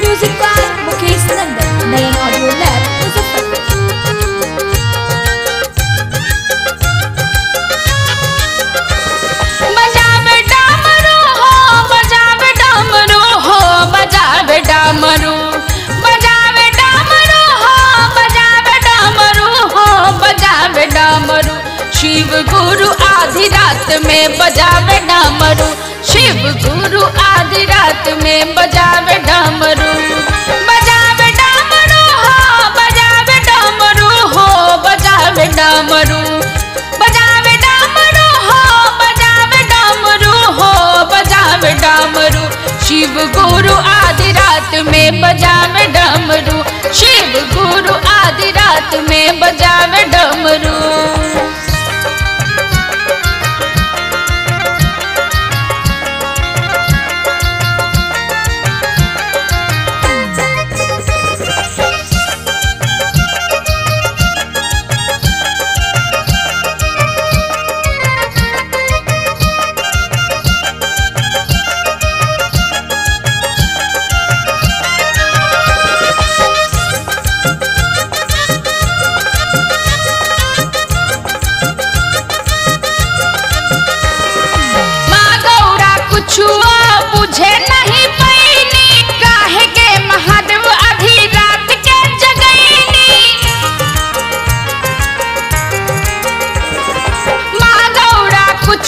Music by Mukesh नंदन शिव गुरु आधी रात में बजावे डामरू शिव गुरु आधी रात में बजावे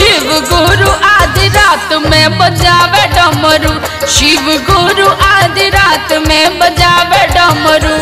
शिव गुरु आधी रात में बजावे डमरू। शिव गुरु आधी रात में बजावे डमरू।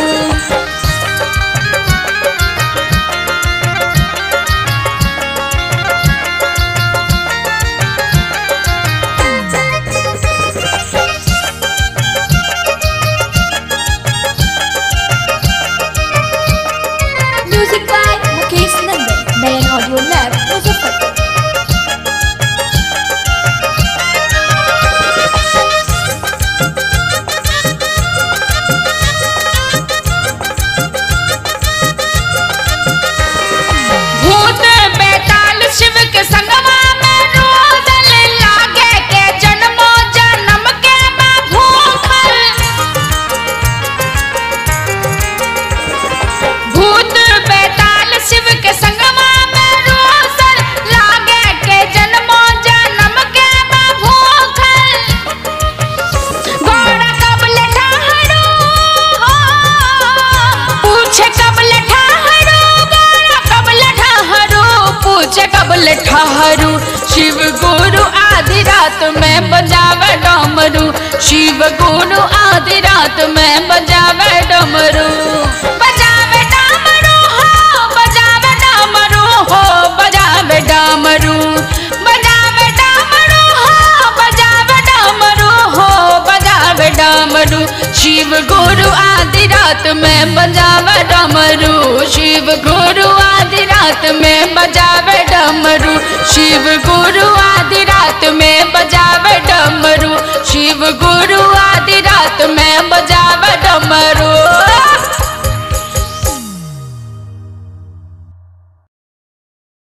पूछे कब लठाहरू शिव गुरु आधी रात में बजावे डमरू। शिव गुरु आधी रात में बजावे डमरू। बजावे डमरू हो, बजावे डमरू हो, बजावे डमरू। बजावे डमरू हो, बजावे डमरू हो, बजावे डमरू। शिव गुरु आधी रात में बजावे डमरू। शिव गुरु रात में बजावे डमरू, शिव गुरु आधी रात में बजावे डमरू, शिव गुरु आधी रात में बजावे डमरू।